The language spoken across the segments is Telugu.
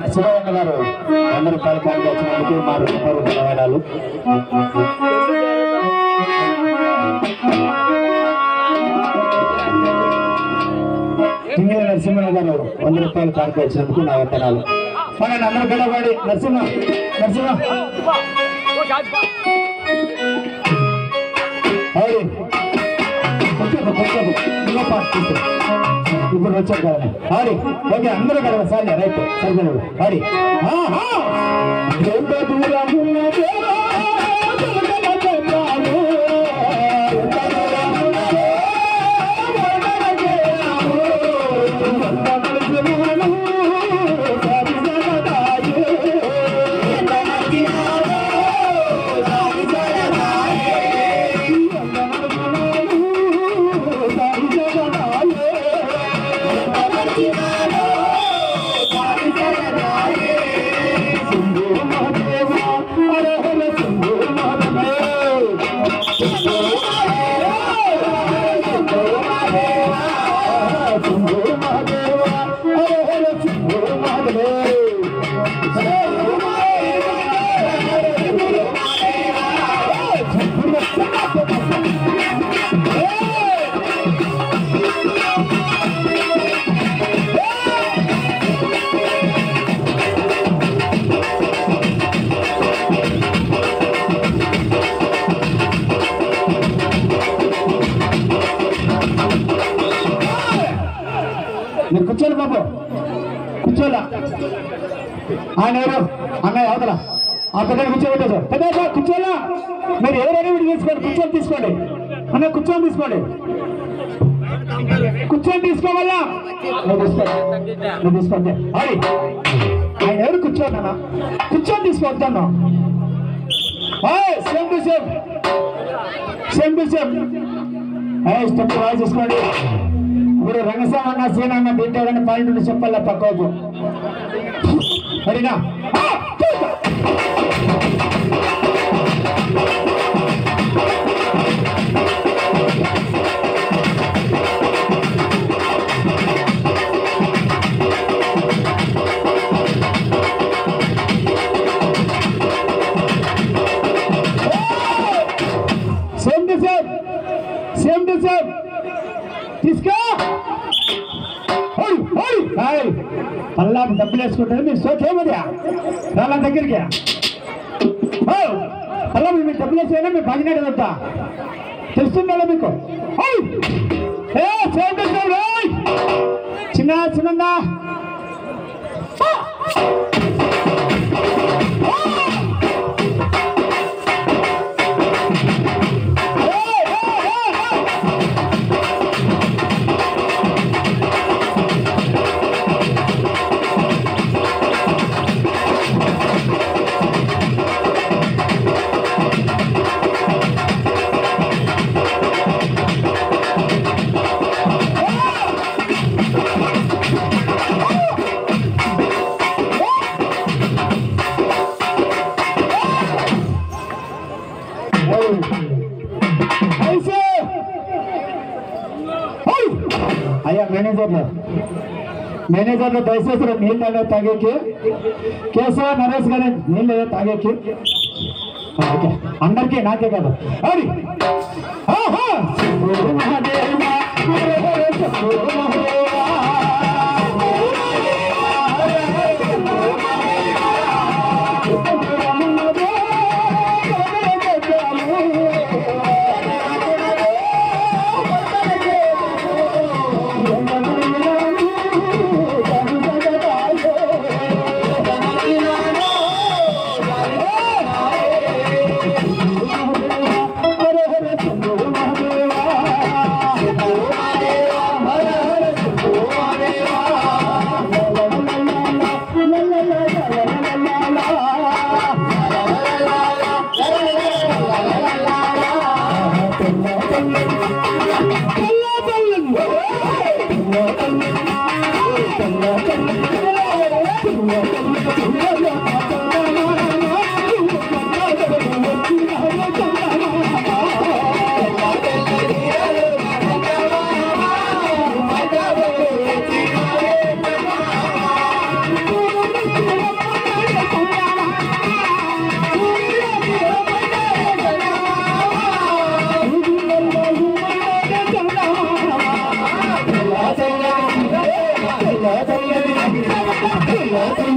శివయ్య గారు వంద రూపాయలు కానుక వచ్చినందుకు మా ధన్యవాదాలు. నరసింహ గారు వంద రూపాయల కానుక వచ్చినందుకు నా వందనాలు. మన అందరూ గడబడి నరసింహ నరసింహ. అవును కొంచెం కొంచెం ఇప్పుడు వచ్చారు కదా. ఆడి ఓకే అందరూ కదా సార్ రైట్ సరిగ్గా ఆడి. ఎంత దూరం ఆయన ఎవరు అన్నయ్య అవతల. ఆ కూర్చోబెట్టా సార్. పెద్ద కూర్చోలా? మీరు ఎవరైనా వీడు తీసుకోండి? కూర్చొని తీసుకోండి. అన్న కూర్చొని తీసుకోండి. కూర్చొని తీసుకోవాలా? నువ్వు తీసుకోండి నువ్వు ఆయన ఎవరు కూర్చోండి అన్న కూర్చొని తీసుకోవద్దన్నా same to same. Same to same. Step రాసేసుకోండి ఇప్పుడు రంగస్వామి అన్న సీన్ అన్న తింటాడని పాయింట్ చెప్పాలా చెప్పాల పక్కకు ready now. सेम डिसेम सेम डिसेम किसका టు సేమ్ డబ్బులు వేసుకుంటారు. మీరు సోకేమదా రాళ్ళ దగ్గరికి. పల్లాపు మీరు డబ్బులు వేసేనా మీరు బాగినాడు వద్దా. తెలుస్తుందా మీకు? చిన్న చిన్న. అయ్యా మేనేజర్లు మేనేజర్లు దయచేసి రెండు నీళ్ళు ఏదో తాగేకి కేశవ నరేష్ గారి నీళ్ళు ఏదో తాగేకి ఆ, ఓకే అందరికీ నాకే కాదు అది ఆహా! Allah Allah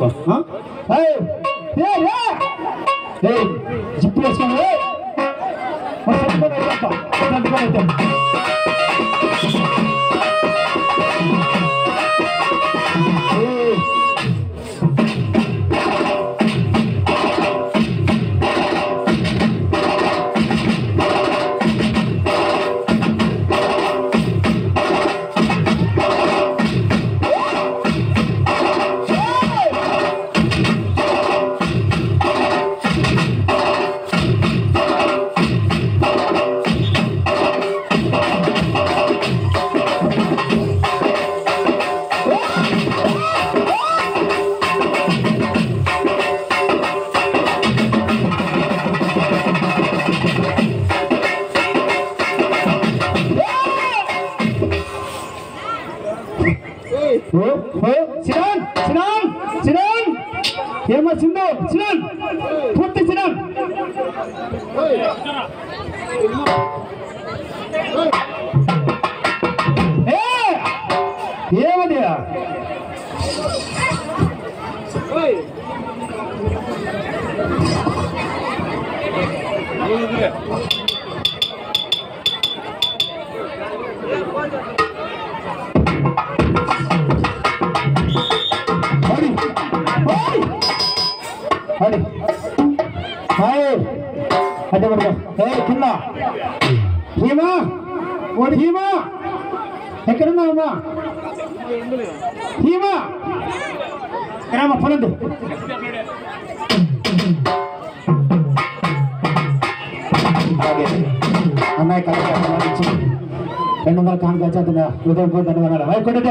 啊。द्या हरी हाय अच्छा बड़का हे किन्ना भीमा और भीमा ఎక్కడున్నావమ్మా హీమా గ్రామ పొలండు అన్నయ్య కలిసి రెండు వందల కానుక వచ్చేస్తున్నా ఉదయం కూడా దండగా Vaikuntha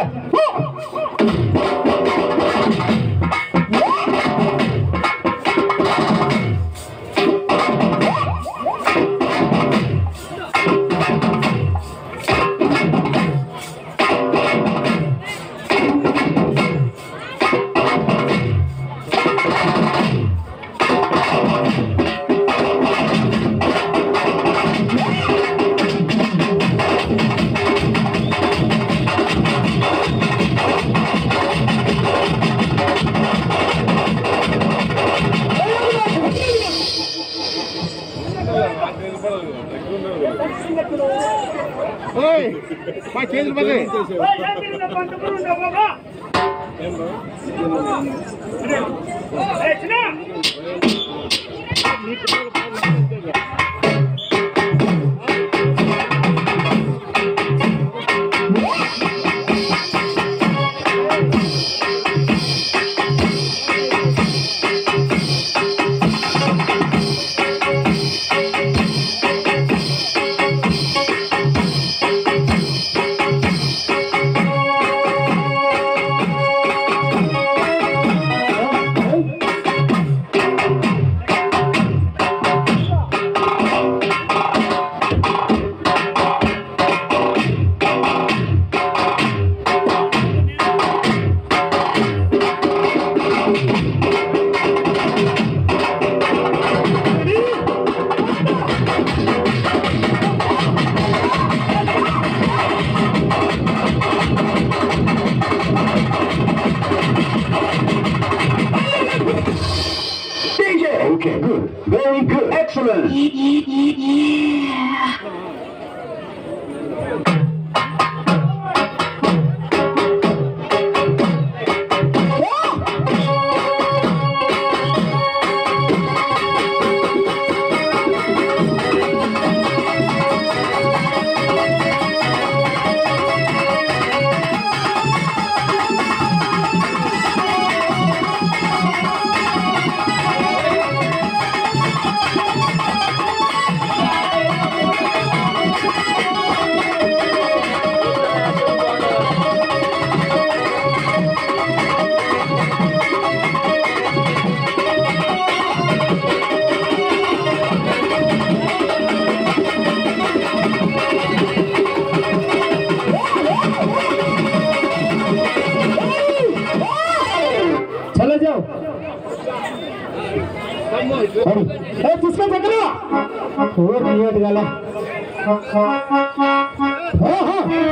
Hey, Tina! Okay, good. Very good. Excellent. चले किसको पकड़ा वो क्रिएट गाला हाँ हाँ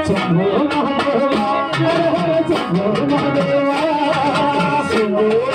चलो महादेवा चलो महादेवा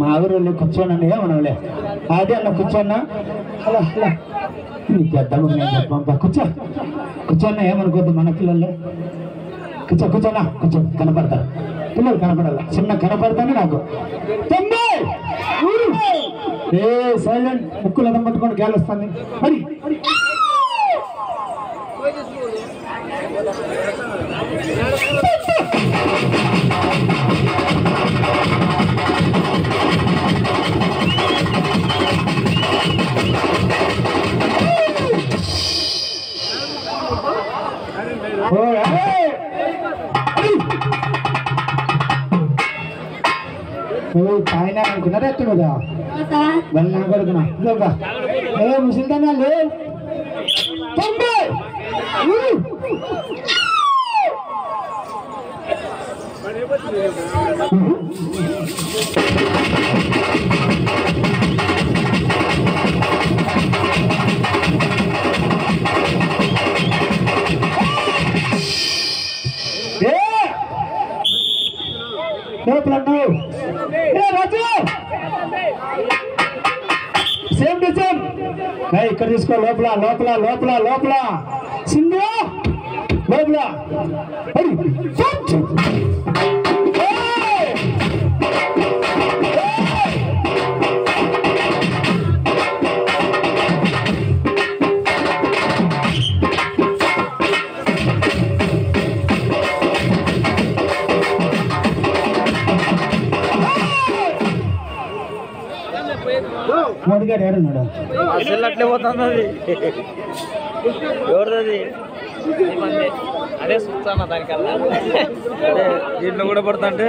మా ఊరు అన్న ఏమనలే అదే అన్న కూర్చోన్నా అలా అలా నీకు పెద్దగా ఉన్నాయి చెప్పంపా కూర్చో కూర్చోన్న ఏమనుకోద్దు మన పిల్లలు కూర్చో కూర్చోనా కూర్చో కనపడతారు పిల్లలు కనపడాల చిన్న కనపడతానే నాకు. ఏ సైలెంట్ ముక్కులు అదం పట్టుకొని గాలి మరి ఓ, ಹಾಕಿನ ಎತ್ತಿನದ ಬಲ್ಲ ಹಾಕೋದನ ಇಲ್ಲಪ್ಪ ಏ ಮುಸಿಲ್ದಾನೆ ಅಲ್ಲಿ ತಂದೆ ಹ್ಞೂ లోపల లోపల లోపల లోపల. సింధు! లోపల! మోడిగాడు ఏడున్నాడు అసలు అట్లే పోతుంది అది ఎవరిది అదే చూస్తాను దానికల్లా. అదే దీంట్లో కూడా పడుతుంటే